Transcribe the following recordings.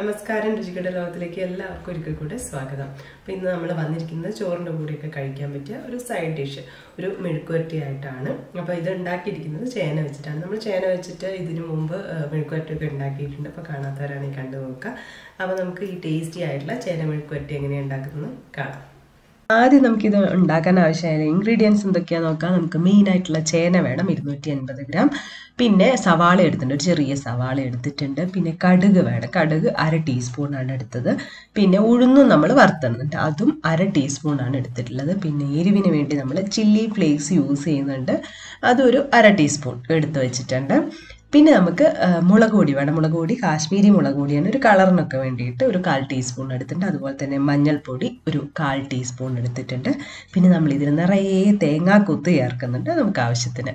നമസ്കാരം രുചികളുടെ ലോകത്തിലേക്ക് എല്ലാവർക്കും ഒരിക്കൽ കൂടെ സ്വാഗതം. അപ്പോൾ ഇന്ന് നമ്മൾ വന്നിരിക്കുന്നത് ചോറിന്റെ കൂടെയൊക്കെ കഴിക്കാൻ പറ്റിയ ഒരു സൈഡ് ഡിഷ് ഒരു മെഴുക്കുവരട്ടിയായിട്ടാണ്. അപ്പോൾ ഇത് ഉണ്ടാക്കിയിരിക്കുന്നത് ചേന വെച്ചിട്ടാണ്. നമ്മൾ ചേന വെച്ചിട്ട് ഇതിനു മുമ്പ് മെഴുക്കുവരട്ടിയൊക്കെ ഉണ്ടാക്കിയിട്ടുണ്ട്. അപ്പോൾ കാണാത്തവരാണെങ്കിൽ കണ്ടു നോക്കുക. അപ്പോൾ നമുക്ക് ഈ ടേസ്റ്റി ആയിട്ടുള്ള ചേന മെഴുക്കുവരട്ടി എങ്ങനെയാണ് ഉണ്ടാക്കുന്നത് കാണാം. ആദ്യം നമുക്കിത് ഉണ്ടാക്കാൻ ആവശ്യമായ ഇൻഗ്രീഡിയൻസ് എന്തൊക്കെയാണെന്ന് നോക്കാം. നമുക്ക് മെയിൻ ആയിട്ടുള്ള ചേന വേണം ഇരുന്നൂറ്റി അൻപത് ഗ്രാം പിന്നെ സവാള എടുത്തിട്ടുണ്ട്. ഒരു ചെറിയ സവാള എടുത്തിട്ടുണ്ട്. പിന്നെ കടുക് വേണം. കടുക് അര ടീസ്പൂണാണ് എടുത്തത്. പിന്നെ ഉഴുന്നും നമ്മൾ വറുത്തുന്നുണ്ട് അതും അര ടീസ്പൂണാണ് എടുത്തിട്ടുള്ളത്. പിന്നെ എരിവിന് വേണ്ടി നമ്മൾ ചില്ലി ഫ്ലേക്സ് യൂസ് ചെയ്യുന്നുണ്ട്. അതൊരു അര ടീസ്പൂൺ എടുത്ത് വെച്ചിട്ടുണ്ട്. പിന്നെ നമുക്ക് മുളക് പൊടി വേണം. മുളക് പൊടി കാശ്മീരി മുളക് പൊടിയാണ് ഒരു കളറിനൊക്കെ വേണ്ടിയിട്ട് ഒരു കാൽ ടീസ്പൂൺ എടുത്തിട്ടുണ്ട്. അതുപോലെ തന്നെ മഞ്ഞൾപ്പൊടി ഒരു കാൽ ടീസ്പൂൺ എടുത്തിട്ടുണ്ട്. പിന്നെ നമ്മൾ ഇതിൽ നിറയെ തേങ്ങാക്കൊത്ത് ചേർക്കുന്നുണ്ട് നമുക്ക് ആവശ്യത്തിന്.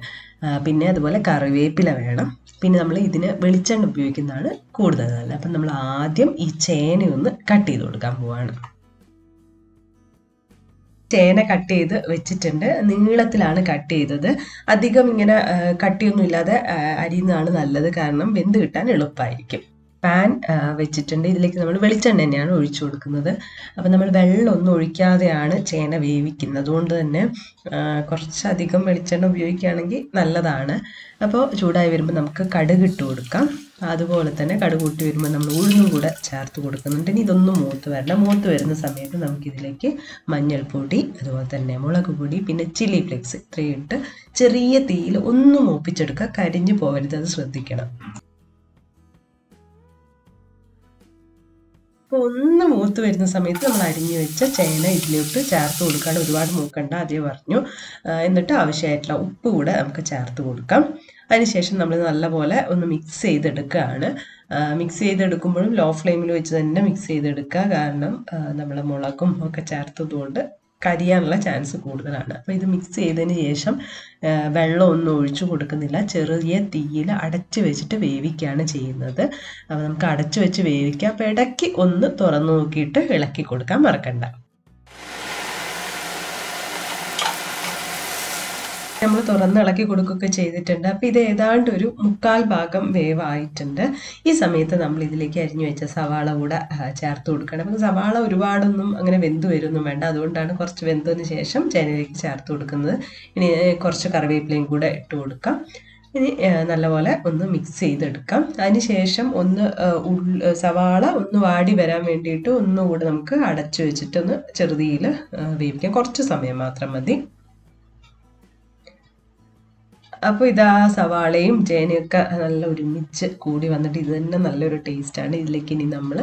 പിന്നെ അതുപോലെ കറിവേപ്പില വേണം. പിന്നെ നമ്മൾ ഇതിന് വെളിച്ചെണ്ണ ഉപയോഗിക്കുന്നതാണ് കൂടുതൽ നല്ലത്. അപ്പം നമ്മൾ ആദ്യം ഈ ചേനയൊന്ന് കട്ട് ചെയ്ത് കൊടുക്കാൻ പോവാണ്. ചേന കട്ട് ചെയ്ത് വെച്ചിട്ടുണ്ട്. നീളത്തിലാണ് കട്ട് ചെയ്തത്. അധികം ഇങ്ങനെ കട്ടിയൊന്നും ഇല്ലാതെ അരിയുന്നതാണ് നല്ലത്. കാരണം വെന്ത് കിട്ടാൻ എളുപ്പമായിരിക്കും പാൻ വെച്ചിട്ടുണ്ട്. ഇതിലേക്ക് നമ്മൾ വെളിച്ചെണ്ണ തന്നെയാണ് ഒഴിച്ചു കൊടുക്കുന്നത്. അപ്പം നമ്മൾ വെള്ളം ഒന്നും ഒഴിക്കാതെയാണ് ചേന വേവിക്കുന്നത്. അതുകൊണ്ട് തന്നെ കുറച്ചധികം വെളിച്ചെണ്ണ ഉപയോഗിക്കുകയാണെങ്കിൽ നല്ലതാണ്. അപ്പോൾ ചൂടായി വരുമ്പോൾ നമുക്ക് കടുക് ഇട്ട് കൊടുക്കാം. അതുപോലെ തന്നെ കടുക് കൂട്ടി വരുമ്പോൾ നമ്മൾ ഉഴുന്നും കൂടെ ചേർത്ത് കൊടുക്കുന്നുണ്ട്. ഇനി ഇതൊന്നും മൂത്ത് വരണം മൂത്ത് വരുന്ന സമയത്ത് നമുക്കിതിലേക്ക് മഞ്ഞൾപ്പൊടി അതുപോലെ തന്നെ മുളക് പൊടി പിന്നെ ചില്ലി ഫ്ലെക്സ് ഇത്രയും ഇട്ട് ചെറിയ തീയിൽ ഒന്ന് മൂപ്പിച്ചെടുക്കുക. കരിഞ്ഞു പോകരുത് അത് ശ്രദ്ധിക്കണം. അപ്പോൾ ഒന്ന് മൂത്ത് വരുന്ന സമയത്ത് നമ്മൾ അരിഞ്ഞു വെച്ച ചേന ഇതിലോട്ട് ചേർത്ത് കൊടുക്കാണ്ട് ഒരുപാട് മൂക്കണ്ട അതേ പറഞ്ഞു. എന്നിട്ട് ആവശ്യമായിട്ടുള്ള ഉപ്പ് കൂടെ നമുക്ക് ചേർത്ത് കൊടുക്കാം. അതിനുശേഷം നമ്മൾ നല്ലപോലെ ഒന്ന് മിക്സ് ചെയ്തെടുക്കുകയാണ് മിക്സ് ചെയ്തെടുക്കുമ്പോഴും ലോ ഫ്ലെയിമിൽ വെച്ച് തന്നെ മിക്സ് ചെയ്തെടുക്കുക. കാരണം നമ്മൾ മുളകും ഒക്കെ ചേർത്തതുകൊണ്ട് കരിയാനുള്ള ചാൻസ് കൂടുതലാണ്. അപ്പോൾ ഇത് മിക്സ് ചെയ്തതിന് ശേഷം വെള്ളമൊന്നും ഒഴിച്ചു കൊടുക്കുന്നില്ല. ചെറിയ തീയിൽ അടച്ചു വെച്ചിട്ട് വേവിക്കുകയാണ് ചെയ്യുന്നത്. അപ്പോൾ നമുക്ക് അടച്ചു വെച്ച് വേവിക്കാം. അപ്പോൾ ഇടയ്ക്ക് ഒന്ന് തുറന്നു നോക്കിയിട്ട് ഇളക്കി കൊടുക്കാൻ മറക്കണ്ട. നമ്മൾ തുറന്ന് ഇളക്കി കൊടുക്കുകയൊക്കെ ചെയ്തിട്ടുണ്ട്. അപ്പോൾ ഇത് ഏതാണ്ട് ഒരു മുക്കാൽ ഭാഗം വേവായിട്ടുണ്ട്. ഈ സമയത്ത് നമ്മൾ ഇതിലേക്ക് അരിഞ്ഞു വെച്ച സവാള കൂടെ ചേർത്ത് കൊടുക്കണം. അപ്പം സവാള ഒരുപാടൊന്നും അങ്ങനെ വെന്ത് വരുമൊന്നും വേണ്ട. അതുകൊണ്ടാണ് കുറച്ച് വെന്തതിന് ശേഷം ചേനയിലേക്ക് ചേർത്ത് കൊടുക്കുന്നത്. ഇനി കുറച്ച് കറിവേപ്പിലയും കൂടെ ഇട്ട് കൊടുക്കാം. ഇനി നല്ലപോലെ ഒന്ന് മിക്സ് ചെയ്തെടുക്കാം. അതിനുശേഷം ഒന്ന് സവാള ഒന്ന് വാടി വരാൻ വേണ്ടിയിട്ട് ഒന്നുകൂടെ നമുക്ക് അടച്ചു വെച്ചിട്ടൊന്ന് ചെറുതിയിൽ വേവിക്കാം. കുറച്ച് സമയം മാത്രം മതി. അപ്പോൾ ഇതാ സവാളയും ചേനയൊക്കെ നല്ല ഒരുമിച്ച് കൂടി വന്നിട്ട് ഇത് തന്നെ നല്ലൊരു ടേസ്റ്റാണ് ഇതിലേക്ക് ഇനി നമ്മൾ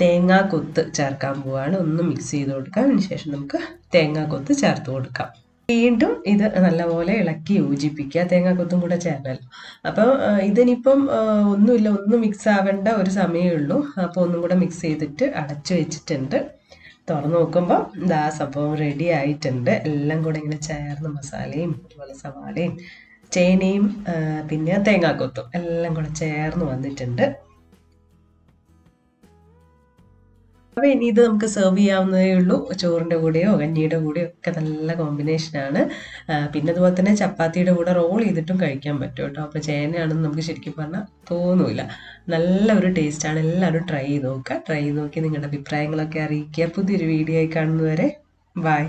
തേങ്ങാക്കൊത്ത് ചേർക്കാൻ പോവാണ്. ഒന്ന് മിക്സ് ചെയ്ത് കൊടുക്കാം. അതിനുശേഷം നമുക്ക് തേങ്ങാക്കൊത്ത് ചേർത്ത് കൊടുക്കാം. വീണ്ടും ഇത് നല്ലപോലെ ഇളക്കി യോജിപ്പിക്കുക. തേങ്ങാക്കൊത്തും കൂടെ ചേർന്നല്ലോ അപ്പം ഇതിനിപ്പം ഒന്നുമില്ല. ഒന്നും മിക്സ് ആവേണ്ട ഒരു സമയമേ ഉള്ളൂ. അപ്പോൾ ഒന്നും കൂടെ മിക്സ് ചെയ്തിട്ട് അടച്ചു വെച്ചിട്ടുണ്ട്. തുറന്നു നോക്കുമ്പോൾ ഇതാ സംഭവം റെഡി ആയിട്ടുണ്ട്. എല്ലാം കൂടെ ഇങ്ങനെ ചേർന്ന് മസാലയും അതുപോലെ സവാളയും ചേനയും പിന്നെ തേങ്ങാക്കൊത്തും എല്ലാം കൂടെ ചേർന്ന് വന്നിട്ടുണ്ട്. അപ്പോൾ ഇനി ഇത് നമുക്ക് സെർവ് ചെയ്യാവുന്നതേ ഉള്ളൂ. ചോറിന്റെ കൂടെയോ കഞ്ഞിയുടെ കൂടെയോ ഒക്കെ നല്ല കോമ്പിനേഷനാണ് പിന്നെ അതുപോലെ തന്നെ ചപ്പാത്തിയുടെ കൂടെ റോൾ ചെയ്തിട്ടും കഴിക്കാൻ പറ്റും കേട്ടോ. അപ്പോൾ ചേനയാണെന്ന് നമുക്ക് ശരിക്കും പറഞ്ഞാൽ തോന്നൂല. നല്ല ഒരു ടേസ്റ്റാണ് എല്ലാവരും ട്രൈ ചെയ്ത് നോക്കുക. ട്രൈ ചെയ്ത് നോക്കി നിങ്ങളുടെ അഭിപ്രായങ്ങളൊക്കെ അറിയിക്കുക. പുതിയൊരു വീഡിയോ ആയി കാണുന്നവരെ ബൈ